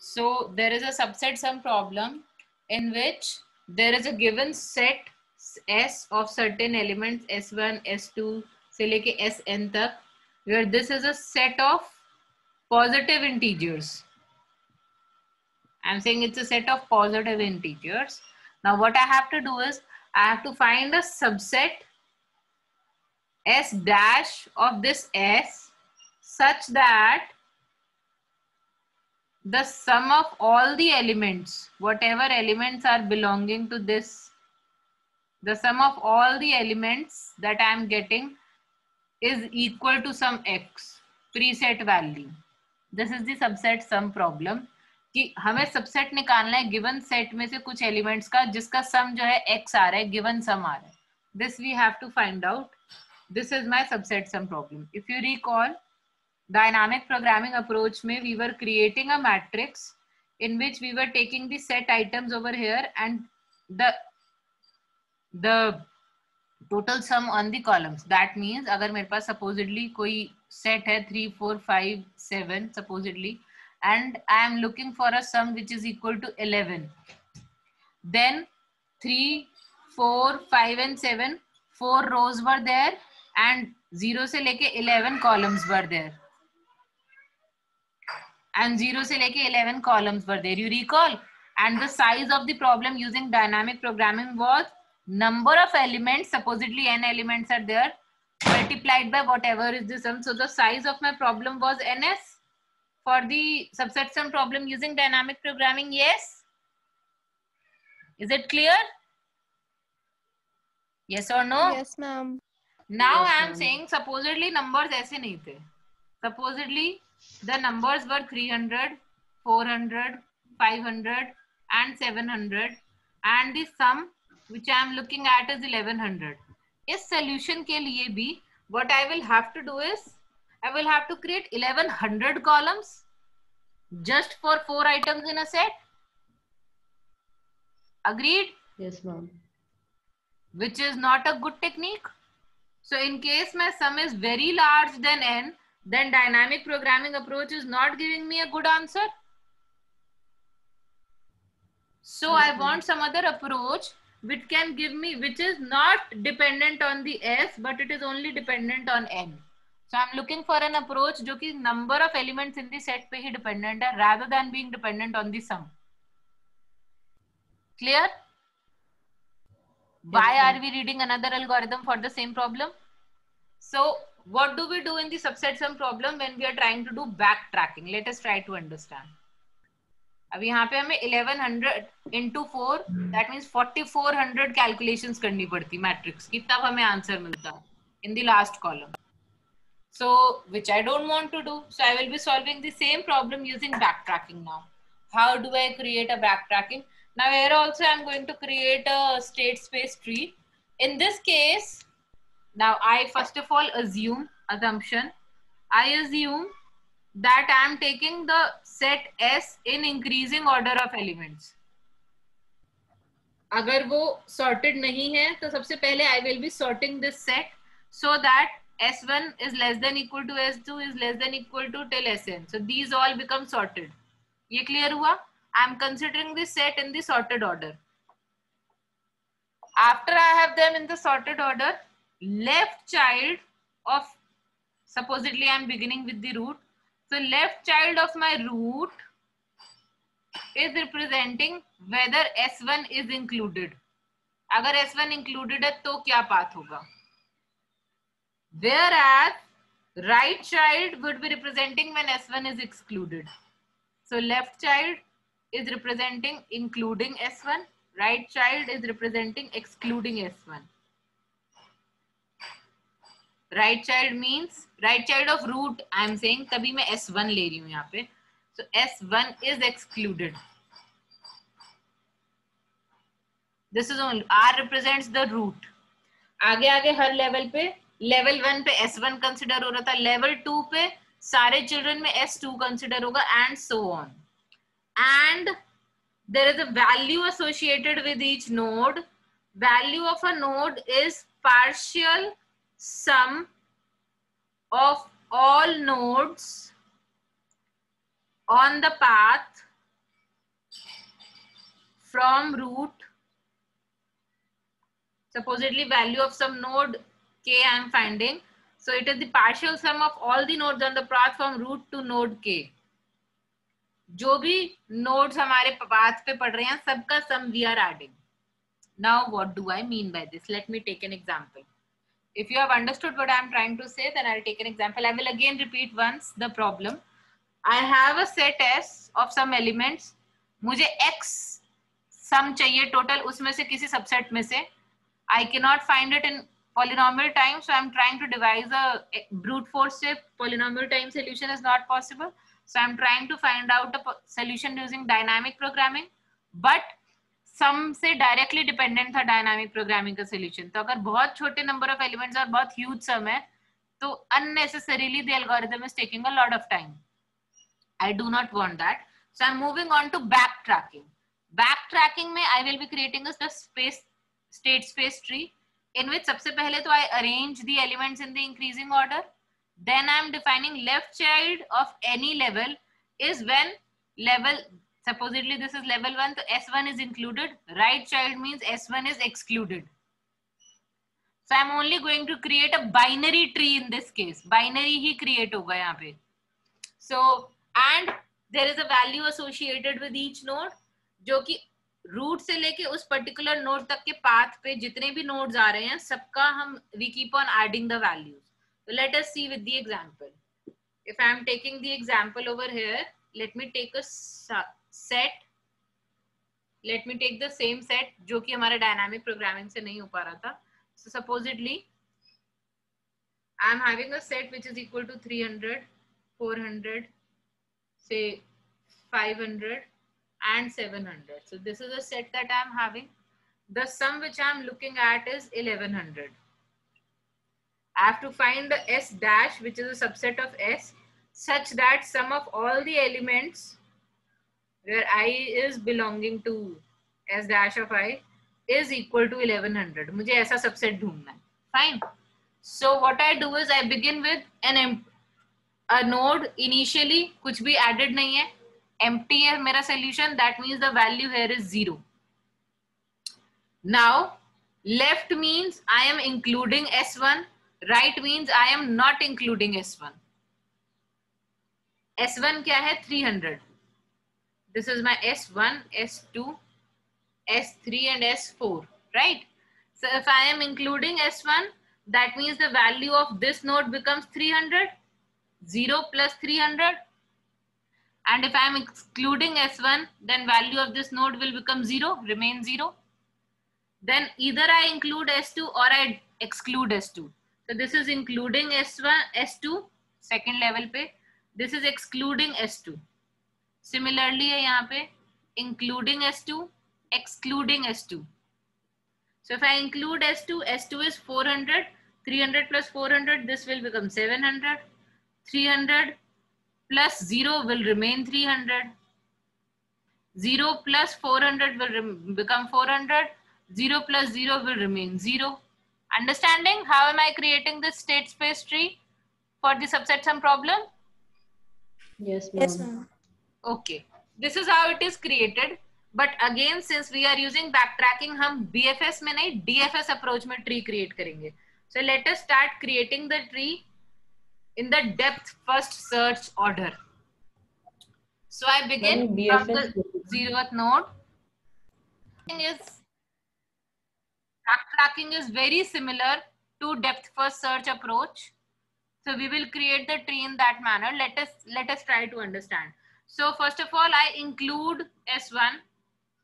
So there is a subset sum problem in which there is a given set S of certain elements S1, S2 से लेके Sn तक where this is a set of positive integers. I'm saying it's a set of positive integers. Now what I have to do is I have to find a subset S dash of this S such that the sum of all the elements, whatever elements are belonging to this, the sum of all the elements that I am getting is equal to some x, preset value. This is the subset sum problem. कि हमें subset निकालना है given set में से कुछ elements का जिसका सम जो है एक्स आ रहा है गिवन सम आ रहा है this we have to find out this is my subset sum problem if you recall dynamic programming approach may we were creating a matrix in which we were taking the set items over here and the the total sum on the columns that means अगर मेरे पास supposedly कोई set है three four five seven supposedly and I am looking for a sum which is equal to 11 then 3 4 5 and 7 four rows were there and 0 से लेके 11 columns were there and 0 से लेके 11 columns were there you recall and the size of the problem using dynamic programming was number of elements supposedly n elements are there multiplied by whatever is the sum so the size of my problem was ns for the subset sum problem using dynamic programming yes is it clear yes or no yes ma'am now Yes, i am saying supposedly numbers ऐसे नहीं थे supposedly the numbers were 300 400 500 and 700 and the sum which i am looking at is 1100 इस solution के लिए भी what i will have to do is i will have to create 1100 columns just for four items in a set agreed Yes, ma'am. which is not a good technique. So in case my sum is very large than n, then dynamic programming approach is not giving me a good answer. So I Yes, ma'am. want some other approach which can give me, which is not dependent on the s, but it is only dependent on n. So I'm looking for an approach जो कि number of elements in the set पे ही dependent है rather than being dependent on the sum. Clear? Why ma'am. are we reading another algorithm for the same problem? So what do we do in the subset sum problem when we are trying to do backtracking? Let us try to understand. अब यहाँ पे हमें 1100 into 4 that means 4400 calculations करनी पड़ती matrix की तब हमें answer मिलता है in the last column. So which I don't want to do. So I will be solving the same problem using backtracking now. How do I create a backtracking? Now here also I'm going to create a state space tree. In this case, now I first of all assume assumption. I assume that I am taking the set S in increasing order of elements. अगर वो sorted नहीं है तो सबसे पहले I will be sorting this set so that S1 is less than equal to S2 is less than equal to till Sn. So these all become sorted. ये clear हुआ? I am considering this set in the sorted order. After I have them in the sorted order, left child of supposedly I am beginning with the root. So left child of my root is representing whether S1 is included. अगर S1 included है तो क्या path होगा? Whereas right child would be representing when S1 is excluded. So left child is representing including S1. Right child is representing excluding S1. Right child means right child of root I am saying तभी मैं S one ले रही हूँ यहाँ पे। So S one is excluded this is own are represent the root आगे आगे, हर लेवल पे लेवल वन पे एस वन कंसिडर हो रहा था लेवल टू पे सारे चिल्ड्रन में एस टू कंसिडर होगा and so on and there is a value associated with each node value of a node is partial sum of all nodes on the path from root supposedly value of some node k I am finding. So it is the partial sum of all the nodes on the path from root to node k. जो भी nodes हमारे path पे पढ़ रहे हैं सबका sum we are adding. Now what do I mean by this? Let me take an example. If you have understood what I am trying to say, then I'll take an example. I will again repeat once the problem. I have a set S of some elements. मुझे X sum चाहिए total उसमें से किसी subset में से I cannot find it in polynomial time. So I'm trying to devise a brute force polynomial time solution is not possible. So I'm trying to find out a solution using dynamic programming. But sum से directly dependent था dynamic programming का solution तो अगर बहुत छोटे number of elements और बहुत huge सम है तो unnecessarily the algorithm is taking a lot of time i do not want that so i'm moving on to backtracking backtracking में i will be creating a space state space tree in which सबसे पहले तो I arrange the elements in the increasing order. Then I am defining left child of any level is when level, supposedly this is level 1, so S1 is included. Right child means S1 is excluded. So I'm only going to create a binary tree in this case. Binary he create होगा यहाँ पे. So and there is a value associated with each node जो कि root से लेके उस particular node तक के पाथ पे जितने भी नोड्स आ रहे हैं सबका हम we keep on adding the values तो let us see with the example if i am taking the example over here let me take a set let me take the same set जो कि हमारे dynamic programming से नहीं हो पा रहा था so supposedly I am having a set which is equal to 300, 400, से 500 and 700. So this is a set that I am having the sum which I am looking at is 1100. I have to find the S dash, which is a subset of S, such that sum of all the elements where I is belonging to S dash of I is equal to 1100. मुझे ऐसा subset ढूंढना है. Fine. So what I do is I begin with an a node initially कुछ भी added नहीं है empty है मेरा solution that means the value here is zero now left means I am including S1 right means I am not including S1 S1 क्या है 300 this is my S1 S2 S3 and S4 right so if I am including S1 that means the value of this node becomes 300 0 plus 300 and if I am excluding S1, then value of this node will become 0, remain 0. Then either I include S2 or I exclude S2. So this is including S1, S2, second level pe. This is excluding S2. Similarly है यहाँ पे including S2, excluding S2. So if I include S2, S2 is 400, 300 plus 400, this will become 700, 300, plus 0 will remain 300. 0 plus 400 will become 400. 0 plus 0 will remain 0. Understanding how am I creating this state space tree for the subset sum problem? Yes, ma'am. Yes, ma'am. Okay. This is how it is created. But again, since we are using backtracking, हम BFS में नहीं DFS approach में tree create करेंगे. So let us start creating the tree in the depth first search order. So I begin from the zeroth node. Is backtracking is very similar to depth first search approach. So we will create the tree in that manner. Let us let us try to understand. So first of all, I include S1.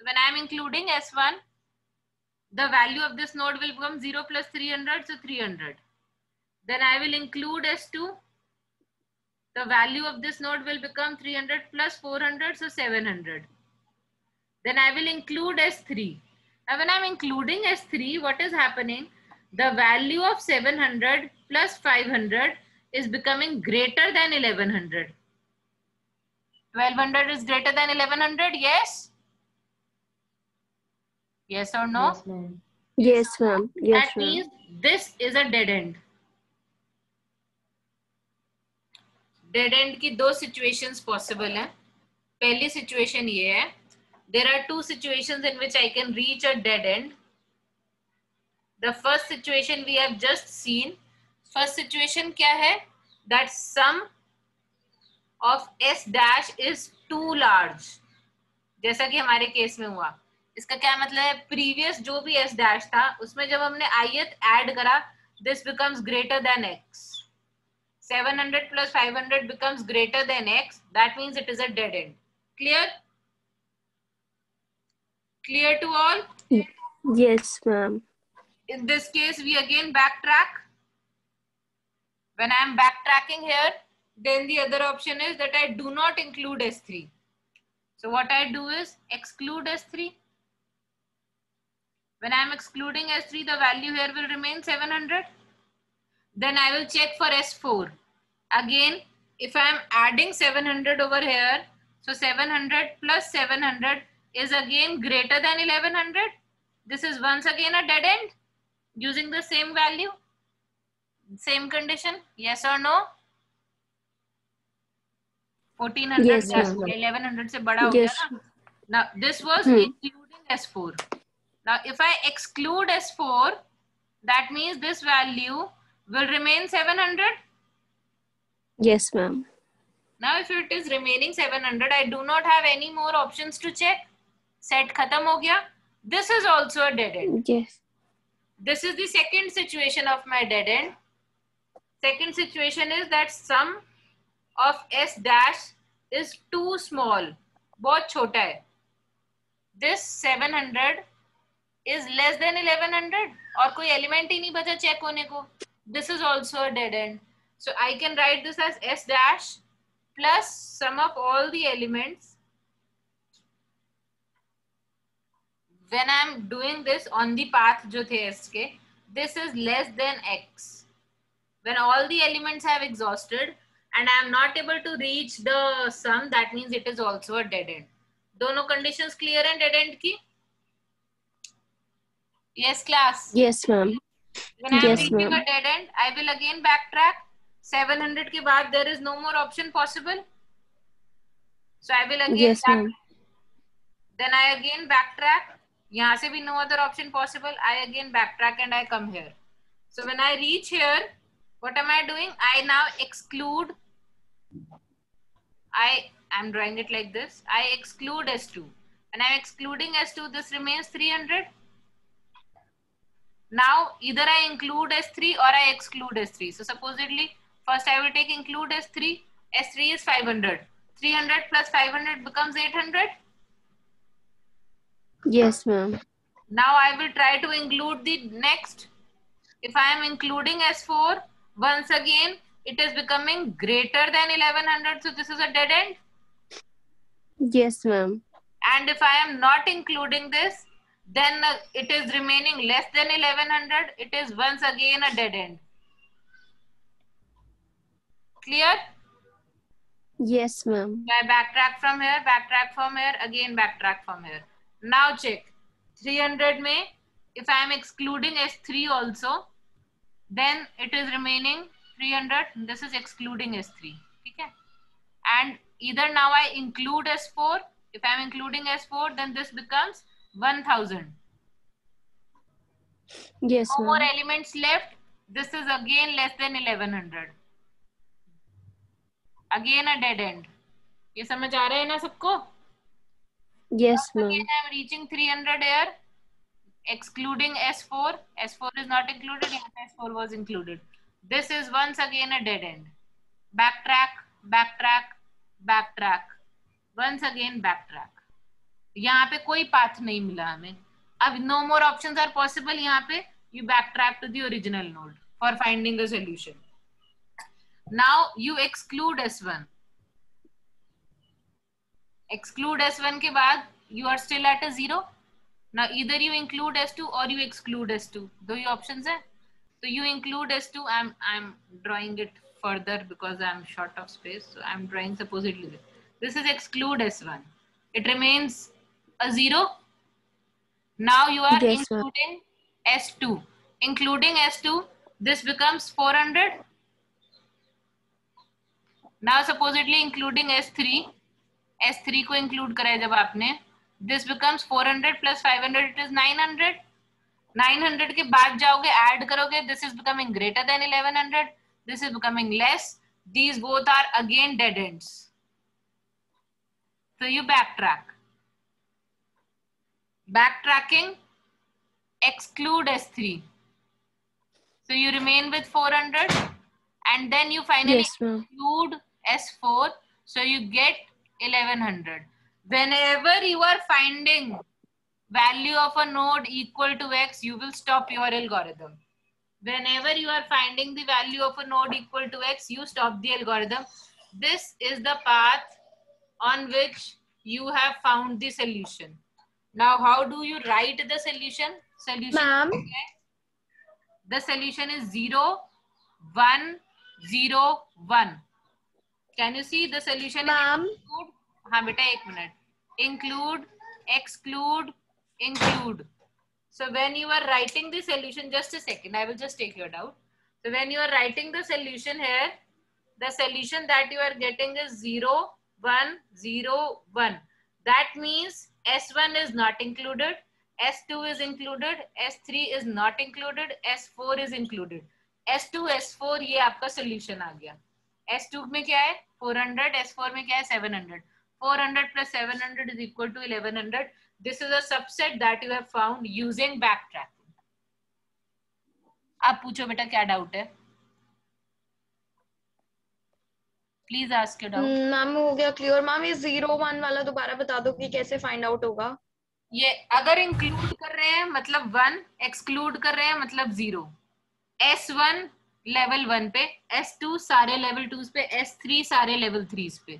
When I'm including S1, the value of this node will become 0 plus 300, so 300. Then I will include S2. The value of this node will become 300 plus 400, so 700. Then I will include S3. Now when I'm including S3, what is happening? The value of 700 plus 500 is becoming greater than 1100. 1200 is greater than 1100 yes? Yes or no? Yes ma'am. Yes ma'am. Yes, that ma means this is a dead end. Dead end की दो situations possible हैं. पहली situation ये है. There are two situations in which I can reach a dead end the first situation we have just seen first situation क्या है? That sum of s dash is too large. जैसा कि हमारे case में हुआ इसका क्या मतलब है प्रीवियस जो भी एस डैश था उसमें जब हमने आयत ऐड करा this becomes greater than X 700 plus 500 becomes greater than x that means it is a dead end clear clear to all Yes, ma'am. in this case we again backtrack when i am backtracking here then the other option is that i do not include s3 so what i do is exclude s3 when i am excluding s3 the value here will remain 700 then i will check for s4 again if i am adding 700 over here so 700 plus 700 is again greater than 1100 this is once again a dead end using the same value same condition yes or no 1400 Yes, plus ma'am. 1100 से बड़ा हो गया ना now this was Hmm. including s4 now if i exclude s4 that means this value will remain 700 Yes, ma'am. now if it is remaining 700 i do not have any more options to check set khatam ho gaya this is also a dead end Yes. this is the second situation of my dead end second situation is that sum of s dash is too small बहुत छोटा है this 700 is less than 1100 और कोई element ही नहीं बचा check होने को this is also a dead end so I can write this as s dash plus sum of all the elements when I'm doing this on the path जो थे S के, this is less than X. When all the elements have exhausted and I am not able to reach the sum, that means it is also a dead end. दोनों conditions clear हैं dead end की? Yes, class. Yes, ma'am. When I am Yes, reaching a ma'am. dead end, I will again backtrack. 700 के बाद there is no more option possible. So I will again Yes, back- ma'am. then I again backtrack. यहाँ से भी no other option possible. I again backtrack and I come here. So when I reach here, what am I doing? I now exclude. I am drawing it like this. I exclude S2. When I'm excluding S2, this remains 300. Now either I include S3 or I exclude S3. So supposedly, first I will take include S3. S3 is 500. 300 plus 500 becomes 800. Yes, ma'am. Now I will try to include the next. If I am including S4, once again, it is becoming greater than 1100. So this is a dead end. Yes, ma'am. And if I am not including this, then uh, it is remaining less than 1100. It is once again a dead end. Clear? Yes, ma'am. I backtrack from here, backtrack from here, again backtrack from here. Now check. 300 may, if I am excluding S3 also, then it is remaining 300. This is excluding S3. Okay? And either now I include S4. If I am including S4, then this becomes 1000. Yes, No more ma'am. elements left. This is again less than 1100. Again a dead end. ये समझ आ रहा है ना सबको? Yes, ma'am. Again, I'm reaching 300 here, Excluding S4. S4 is not included, yes, S4 was included. This is once again a dead end. Backtrack, backtrack, backtrack. Once again, backtrack. यहाँ पे कोई path नहीं मिला हमें अब no more options are possible यहाँ पे you backtrack to the original node for finding a solution now you exclude S1 exclude s1 के बाद you are still at a zero now either you include s2 or you exclude s2 दो ही options है so you include s2 i'm i'm drawing it further because i'm short of space so i'm drawing supposedly this. this is exclude s1 it remains a zero now you are Yes, ma'am. including s2 including s2 this becomes 400 now supposedly including s3 S3 को include करा है जब आपने this becomes 400 plus 500 it is 900 900 के बाद जाओगे add करोगे this is becoming greater than 1100 this is becoming less these both are again dead ends so you backtrack backtracking exclude s3 so you remain with 400 and then you finally Yes, ma'am. include s4 so you get 1100 whenever you are finding value of a node equal to x you will stop your algorithm. Whenever you are finding the value of a node equal to x you stop the algorithm. This is the path on which you have found the solution. Now how do you write the solution? Solution Ma'am. the solution is 0 1 0 1 can you see the solution Ma'am. हाँ बेटा, एक minute. Include exclude include so when you are writing the just a second I will just take your doubt so when you are writing the solution है the solution that you are getting is zero one zero one that means S one is not included S two is included S three is not included S four is ये आपका solution आ गया। S two में क्या है? Four hundred S four में क्या है? Seven hundred 400 plus 700 is equal to 1100 this is a subset that you have found using backtracking. आप पूछो बेटा क्या डाउट है? Please ask your doubt ma'am हो गया क्लियर मैम ये ज़ीरो वन वाला दोबारा बता दो कि कैसे फाइंड आउट होगा। ये अगर इंक्लूड कर रहे हैं मतलब वन एक्सक्लूड कर रहे हैं मतलब zero S one level one पे एस टू सारे लेवल टू पे एस थ्री सारे लेवल थ्री पे.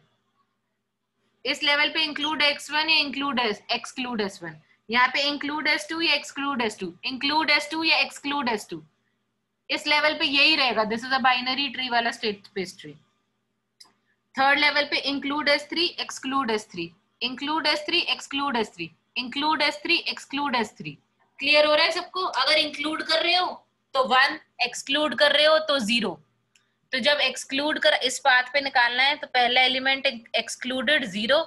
इस लेवल पे इंक्लूड एक्स वन या इंक्लूड एक्सक्लूड एस वन यहाँ पे इंक्लूड एस टू या exclude S two include S two या एक्सक्लूड एस टू इस लेवल पे यही रहेगा। This is a binary tree वाला state space tree third level पे include S three exclude S three include S three exclude S three include S three exclude S three clear हो रहा है सबको? अगर इंक्लूड कर रहे हो तो वन एक्सक्लूड कर रहे हो तो ज़ीरो तो जब एक्सक्लूड कर, इस पाथ पे निकालना है तो पहला एलिमेंट एक्सक्लूडेड ज़ीरो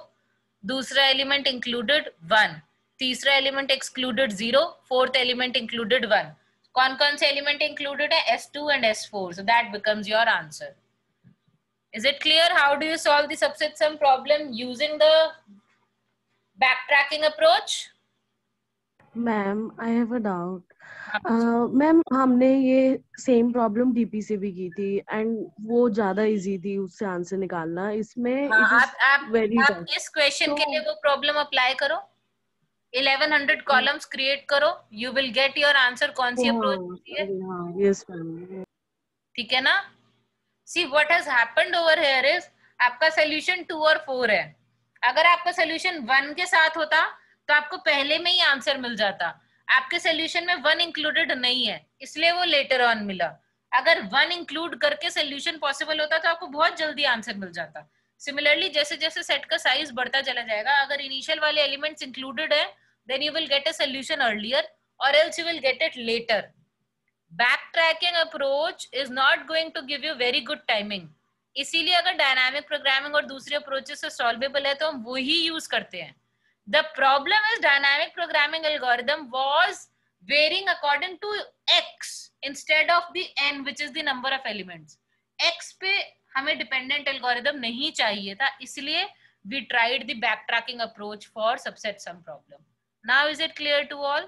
दूसरा एलिमेंट इंक्लूडेड वन तीसरा element excluded zero fourth element included one कौन कौन से एलिमेंट इंक्लूडेड है? S two and S four so that becomes your answer Is it clear? How do you solve the subset sum problem using the backtracking approach? Ma'am I have a doubt ma'am हमने ये same problem DP से भी की थी and वो ज़्यादा easy थी उससे आंसर निकालना। इसमें हाँ, आप आप आप इस क्वेश्चन के तो- लिए वो प्रॉब्लम अप्लाई करो। 1100 कॉलम्स क्रिएट करो। You will get your answer कौन सी अप्रोच होती है। हाँ, हाँ यस मैम ठीक है ना? See what has happened over here is आपका सोल्यूशन टू और फोर है। अगर आपका सोल्यूशन वन के साथ होता तो आपको पहले में ही आंसर मिल जाता। आपके सोल्यूशन में वन इंक्लूडेड नहीं है, इसलिए वो लेटर ऑन मिला। अगर वन इंक्लूड करके सोल्यूशन पॉसिबल होता तो आपको बहुत जल्दी आंसर मिल जाता। सिमिलरली जैसे जैसे सेट का साइज़ बढ़ता चला जाएगा, अगर इनिशियल वाले एलिमेंट्स इंक्लूडेड है then you will get a solution earlier और else you will get it later backtracking approach is not going to give you very good timing. इसीलिए अगर डायनामिक प्रोग्रामिंग और दूसरे अप्रोचेस से सॉल्वेबल है तो हम वही यूज़ करते हैं। The problem is dynamic programming algorithm was varying according to x instead of the n which is the number of elements x पे हमें डिपेंडेंट एल्गोरिदम नहीं चाहिए था इसलिए we tried the backtracking approach for subset sum problem now is it clear to all